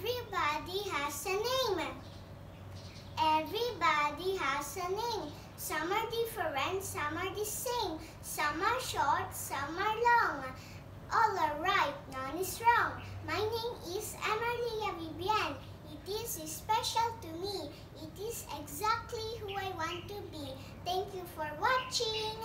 Everybody has a name. Everybody has a name. Some are different, some are the same. Some are short, some are long. All are right, none is wrong. My name is Amalia Vivian. It is special to me. It is exactly who I want to be. Thank you for watching.